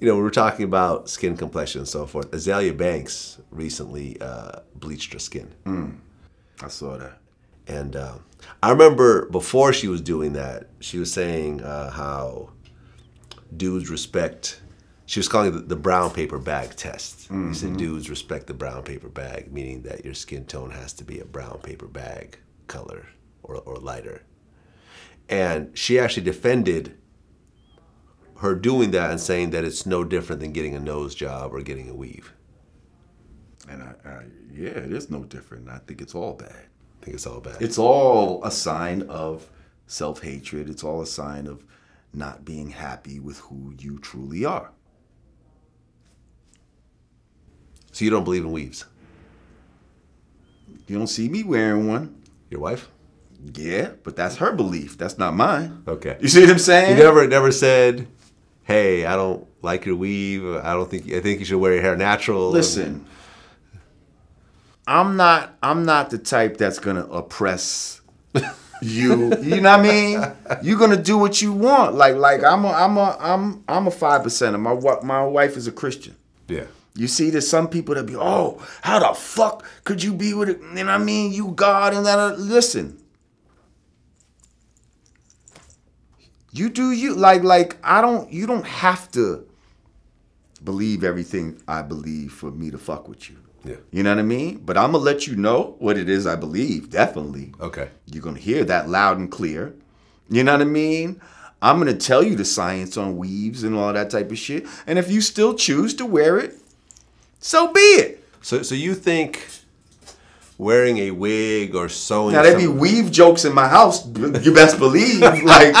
You know, we were talking about skin complexion and so forth. Azealia Banks recently uh, bleached her skin. I saw that. And uh, I remember before she was doing that, she was saying uh, how dudes respect. She was calling it the, brown paper bag test. She said dudes respect the brown paper bag, meaning that your skin tone has to be a brown paper bag color or, or lighter. And she actually defended her doing that and saying that it's no different than getting a nose job or getting a weave. And I, I yeah, it is no different. I think it's all bad. I think it's all bad. It's all a sign of self hatred. It's all a sign of not being happy with who you truly are. so you don't believe in weaves? You don't see me wearing one. Your wife? Yeah, but that's her belief. That's not mine. Okay. You see what I'm saying? You never never said, "Hey, I don't like your weave. I don't think I think you should wear your hair natural." Listen, I'm not. I'm not the type that's gonna oppress you. You know what I mean? You're gonna do what you want. Like, like I'm a, I'm a, I'm, I'm a five percenter. My, my wife is a Christian. Yeah. You see, there's some people that be, oh, how the fuck could you be with it? You know what I mean? You God and that. Uh, listen, you do you. Like, like I don't. You don't have to believe everything I believe for me to fuck with you. Yeah. You know what I mean? But I'm gonna let you know what it is I believe. Definitely. Okay. You're gonna hear that loud and clear. You know what I mean? I'm gonna tell you the science on weaves and all that type of shit. And if you still choose to wear it, so be it. So so you think wearing a wig or sewing Now there be weave jokes in my house. You best believe, like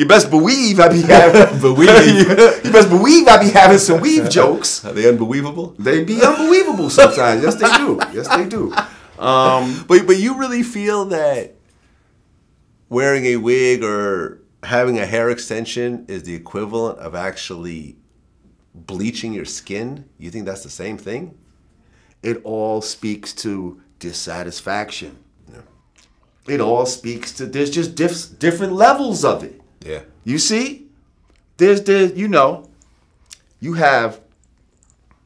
you best believe I be having. Believe. you best believe I be having some weave jokes. are they unbelievable? They be unbelievable sometimes. Yes, they do. Yes, they do. Um, But but you really feel that wearing a wig or having a hair extension is the equivalent of actually bleaching your skin? You think that's the same thing? it all speaks to dissatisfaction. Yeah. It all speaks to there's just diff, different levels of it. Yeah. You see, there's there's you know, you have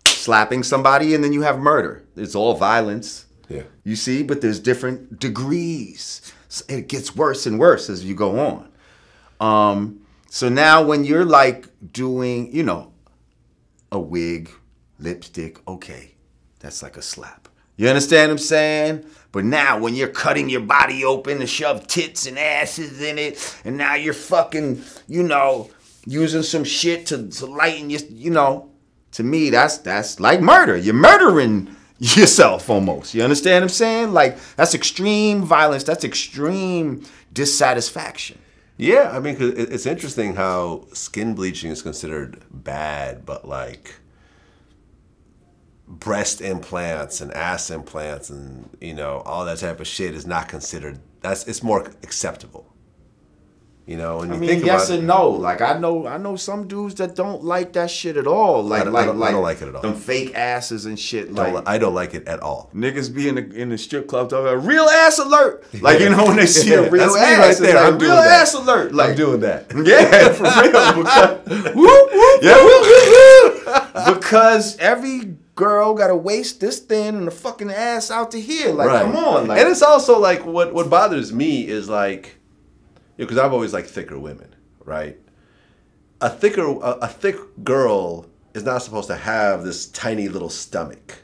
slapping somebody and then you have murder. It's all violence. Yeah. You see, but there's different degrees. It gets worse and worse as you go on. Um, so now when you're like doing, you know, a wig, lipstick, okay, that's like a slap. You understand what I'm saying? But now when you're cutting your body open to shove tits and asses in it, and now you're fucking, you know, using some shit to, to lighten your, you know, to me that's that's like murder. You're murdering yourself almost. You understand what I'm saying? Like that's extreme violence. That's extreme dissatisfaction. Yeah, I mean, it's interesting how skin bleaching is considered bad, but like breast implants and ass implants and you know all that type of shit is not considered. That's it's more acceptable. You know, when you I mean, think yes about and no. Like I know, I know some dudes that don't like that shit at all. Like, don't- I don't- I like, don't like it at all. Them fake asses and shit. I Like, don't, I don't like it at all. niggas be in the in the strip club talking about real ass alert. Like you know when they see a real That's me ass, right there. like, I'm doing real that. ass alert. Like I'm doing that. Yeah, for real. Because, whoop, whoop, yeah, whoop, whoop, whoop. because every girl got a waist this thin and a fucking ass out to here. Like, come on. Like, and it's also like what what bothers me is like, because I've always liked thicker women, right? A thicker a, a thick girl is not supposed to have this tiny little stomach.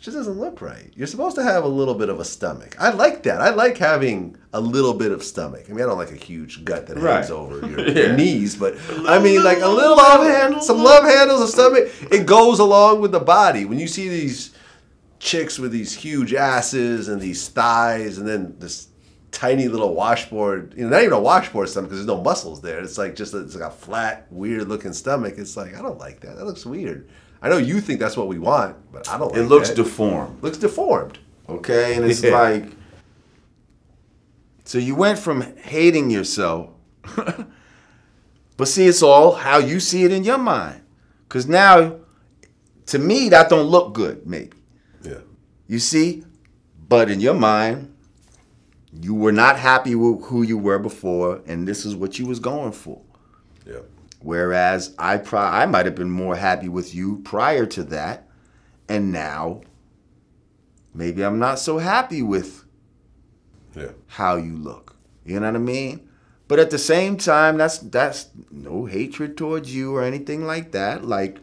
Just doesn't look right. You're supposed to have a little bit of a stomach. I like that. I like having a little bit of stomach. I mean, I don't like a huge gut that hangs Right. over your, your knees, but I mean, like a little love love handle. some love handles, a stomach. It goes along with the body. When you see these chicks with these huge asses and these thighs, and then this tiny little washboard. You know, not even a washboard stomach because there's no muscles there. It's like just a, it's like a flat, weird looking stomach. It's like I don't like that. That looks weird. I know you think that's what we want, but I don't. it like looks that. deformed. looks deformed. Okay, and it's Yeah. like, so you went from hating yourself, but see, it's all how you see it in your mind. Cause now, to me, that don't look good. Maybe Yeah. you see, but in your mind, you were not happy with who you were before, and this is what you was going for. Yeah. Whereas I pro- I might have been more happy with you prior to that, and now maybe I'm not so happy with Yeah. how you look. You know what I mean? But at the same time, that's that's no hatred towards you or anything like that. Like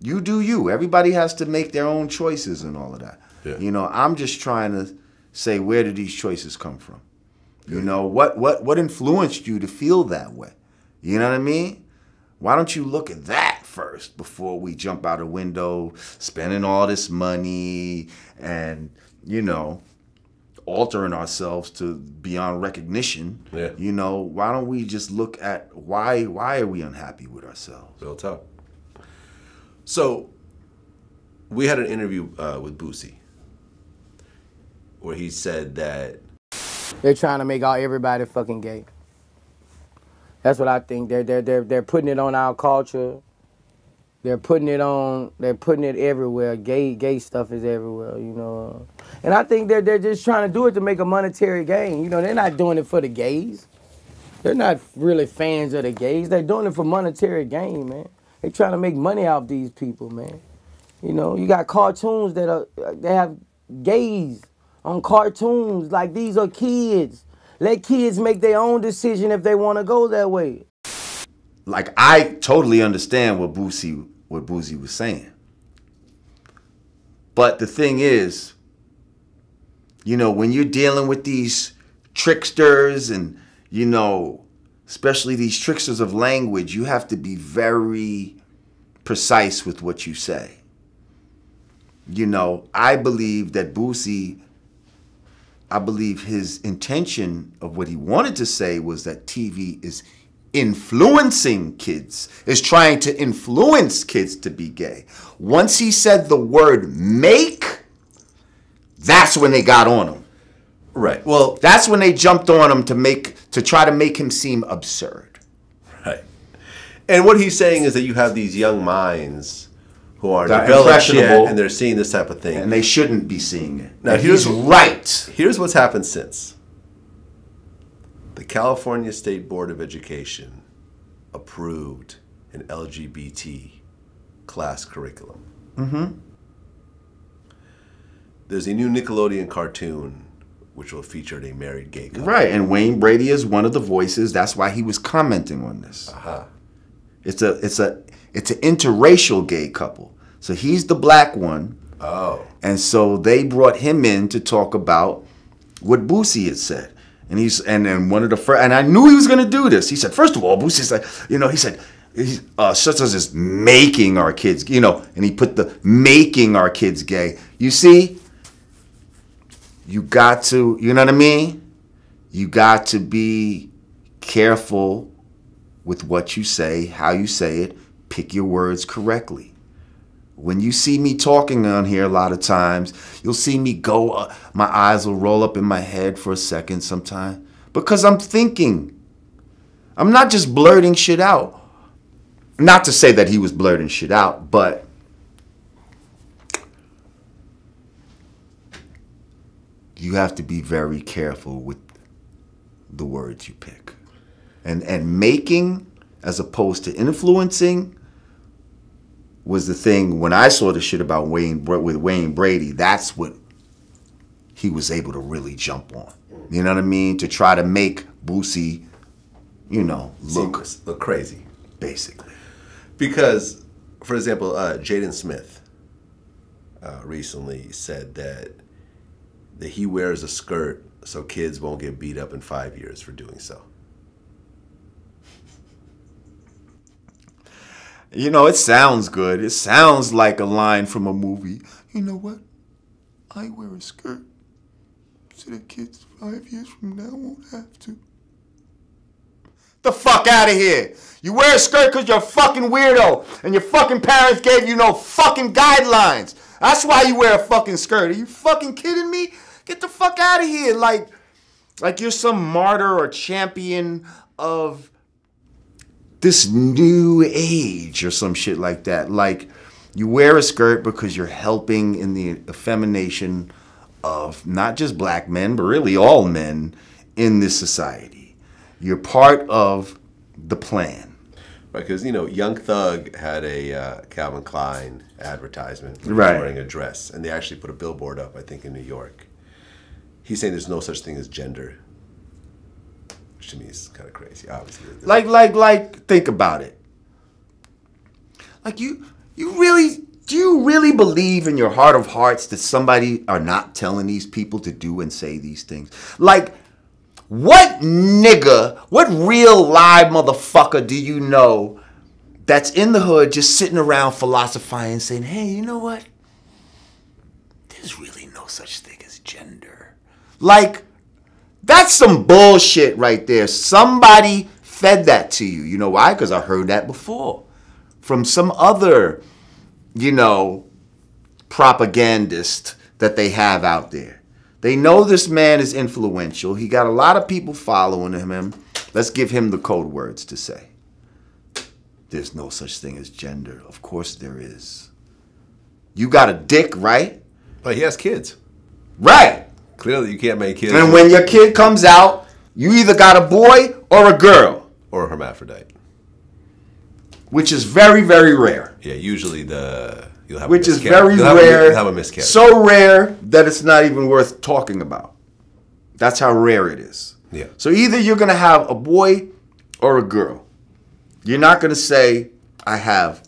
you do you. Everybody has to make their own choices and all of that. Yeah. You know, I'm just trying to say where did these choices come from? You know, what what what influenced you to feel that way? You know what I mean? Why don't you look at that first before we jump out a window, spending all this money and, you know, altering ourselves to beyond recognition. Yeah. You know, why don't we just look at why why are we unhappy with ourselves? Real talk. So, we had an interview uh, with Boosie where he said that They're trying to make all everybody fucking gay. That's what I think. They're they're they're they're putting it on our culture. They're putting it on. They're putting it everywhere. Gay gay stuff is everywhere. You know. And I think they're they're just trying to do it to make a monetary gain. You know, they're not doing it for the gays. They're not really fans of the gays. They're doing it for monetary gain, man. They're trying to make money off these people, man. You know, you got cartoons that are they have gays on cartoons. Like these are kids. Let kids make their own decision if they want to go that way. Like I totally understand what Boosie what Boosie was saying. But the thing is, you know, when you're dealing with these tricksters and, you know, especially these tricksters of language, you have to be very precise with what you say. You know, I believe that Boosie, I believe his intention of what he wanted to say was that TV is influencing kids, is trying to influence kids to be gay. Once he said the word make, that's when they got on him. right. Well, That's when they jumped on him to make to try to make him seem absurd. right. And what he's saying is that you have these young minds who are That developed and they're seeing this type of thing. And they shouldn't be seeing it. Now, And here's- he's right. Here's what's happened since. The California State Board of Education approved an LGBT class curriculum. Mm-hmm. There's a new Nickelodeon cartoon which will feature a married gay couple. Right, and Wayne Brady is one of the voices. That's why he was commenting on this. Uh-huh. It's a it's a it's an interracial gay couple. So he's the black one, Oh. and so they brought him in to talk about what Boosie had said. And he's and then one of the first, and I knew he was going to do this. He said, first of all, Boosie's like, you know, he said, uh, such as is making our kids, you know, and he put the making our kids gay. You see, you got to, you know what I mean? You got to be careful with what you say, how you say it, pick your words correctly. When you see me talking on here a lot of times, you'll see me go, uh, my eyes will roll up in my head for a second sometime because I'm thinking. I'm not just blurting shit out. Not to say that he was blurting shit out, but you have to be very careful with the words you pick. And and making as opposed to influencing was the thing when I saw the shit about Wayne with Wayne Brady. That's what he was able to really jump on. You know what I mean? To try to make Boosie, you know, look Look, look crazy. basically. Because, for example, uh, Jaden Smith uh, recently said that that he wears a skirt so kids won't get beat up in five years for doing so. You know, it sounds good. It sounds like a line from a movie. You know what? I wear a skirt so that kids five years from now won't have to. The fuck out of here! You wear a skirt because you're a fucking weirdo and your fucking parents gave you no fucking guidelines. That's why you wear a fucking skirt. Are you fucking kidding me? Get the fuck out of here. Like, like you're some martyr or champion of this new age or some shit like that. Like you wear a skirt because you're helping in the effemination of not just black men, but really all men in this society. You're part of the plan. Right, because you know, Young Thug had a uh, Calvin Klein advertisement, Right. Wearing a dress, and they actually put a billboard up, I think, in New York. He's saying there's no such thing as gender, which to me is kind of crazy. Obviously, Like, like, like, think about it. Like you, you really, do you really believe in your heart of hearts that somebody are not telling these people to do and say these things? Like, what nigga, what real live motherfucker do you know that's in the hood just sitting around philosophizing saying, hey, you know what? There's really no such thing as gender. Like, that's some bullshit right there. Somebody fed that to you. You know why? Because I heard that before from some other, you know, propagandist that they have out there. They know this man is influential. He got a lot of people following him. Let's give him the code words to say. There's no such thing as gender. Of course there is. You got a dick, right? but he has kids. Right. Clearly, you can't make kids And when your kid comes out, you either got a boy or a girl, or a hermaphrodite. which is very, very rare. Yeah, usually the you'll have a Which is very You'll have a- rare. you'll have a miscarriage. So rare that it's not even worth talking about. That's how rare it is. Yeah. So either you're gonna have a boy or a girl. You're not gonna say, I have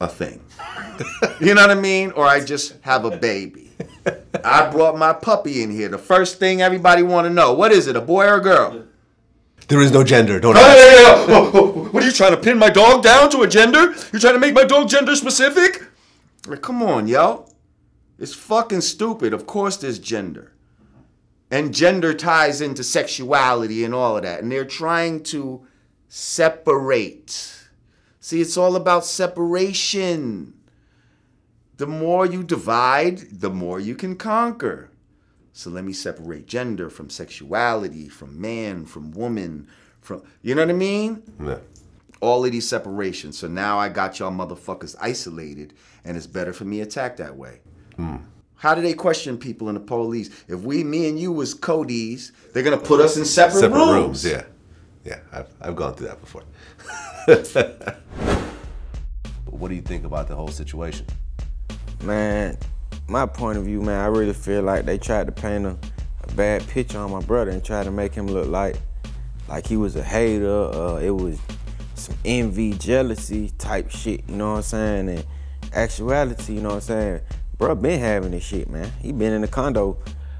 a thing. you know what I mean? Or I just have a baby. I brought my puppy in here. The first thing everybody wanna know, what is it, a boy or a girl? there is no gender. Don't ask. hey, hey, oh, oh, oh, What are you trying to pin my dog down to a gender? You trying to make my dog gender specific? Like, come on, yo. It's fucking stupid. Of course there's gender. And gender ties into sexuality and all of that. And they're trying to separate. See, it's all about separation. The more you divide, the more you can conquer. So let me separate gender from sexuality, from man, from woman, from you know what I mean? Yeah. All of these separations. So now I got y'all motherfuckers isolated, and it's better for me attack that way. Hmm. How do they question people in the police? If we, me and you was Cody's, they're gonna put us in separate, Separate rooms. rooms. Yeah, yeah. I've I've gone through that before. But what do you think about the whole situation? Man, my point of view, man, I really feel like they tried to paint a, a bad picture on my brother and try to make him look like like he was a hater. Uh, it was some envy, jealousy type shit. You know what I'm saying? And actuality, you know what I'm saying? Bro, been having this shit, man. He been in the condo.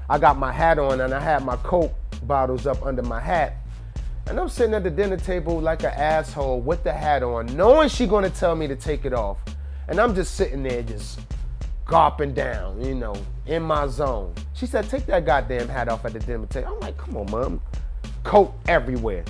I got my hat on and I had my Coke bottles up under my hat. And I'm sitting at the dinner table like an asshole with the hat on, knowing she gonna tell me to take it off. And I'm just sitting there just gawping down, you know, in my zone. She said, take that goddamn hat off at the dinner table. I'm like, come on, mom. Coat everywhere.